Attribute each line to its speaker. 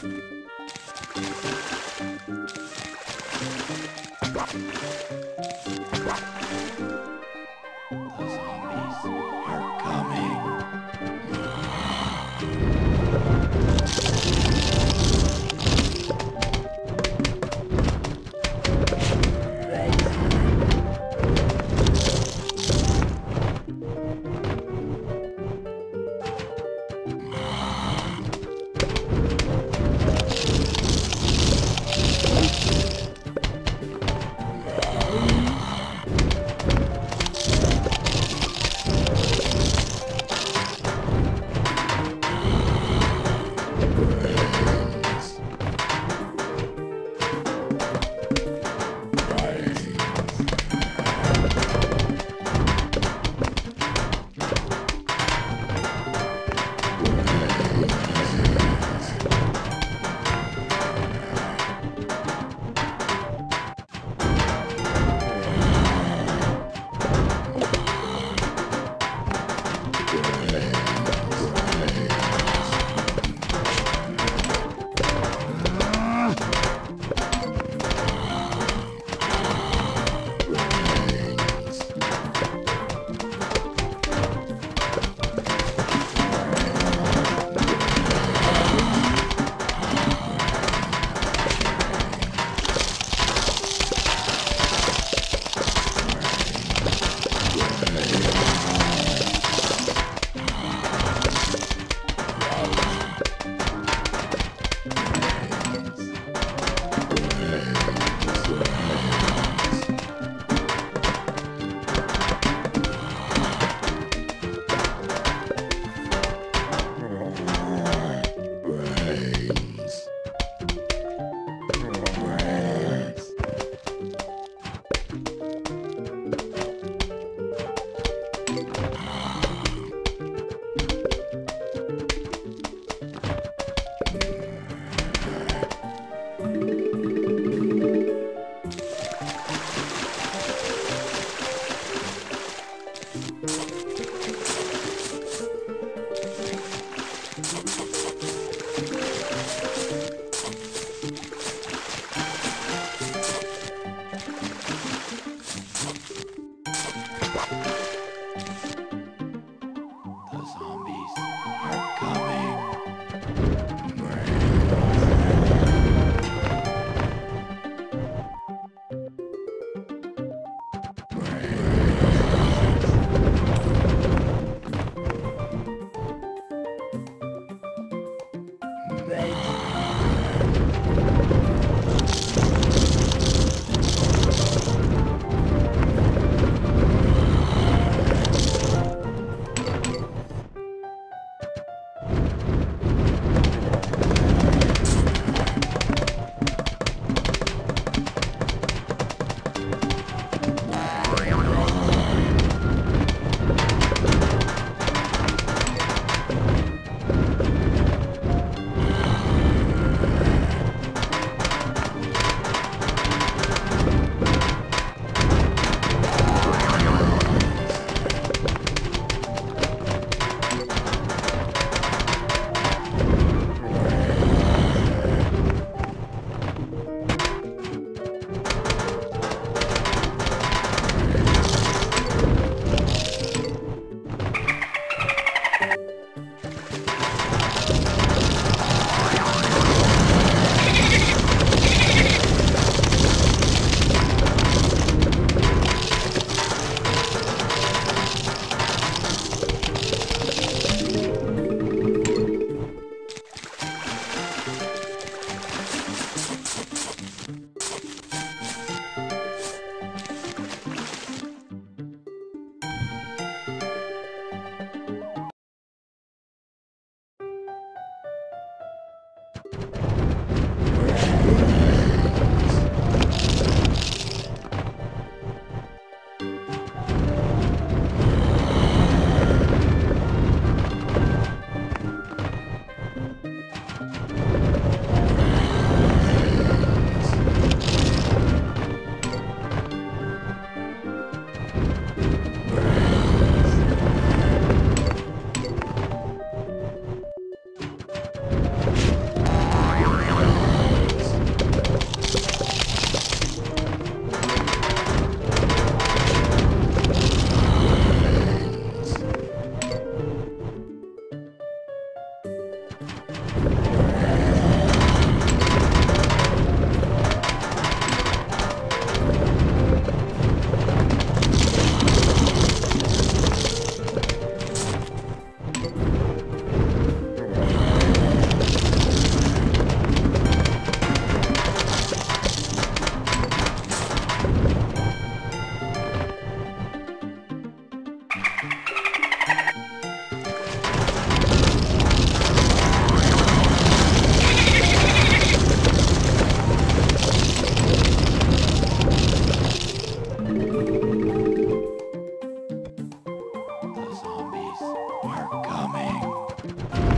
Speaker 1: Thank you. The zombies Baby. are coming.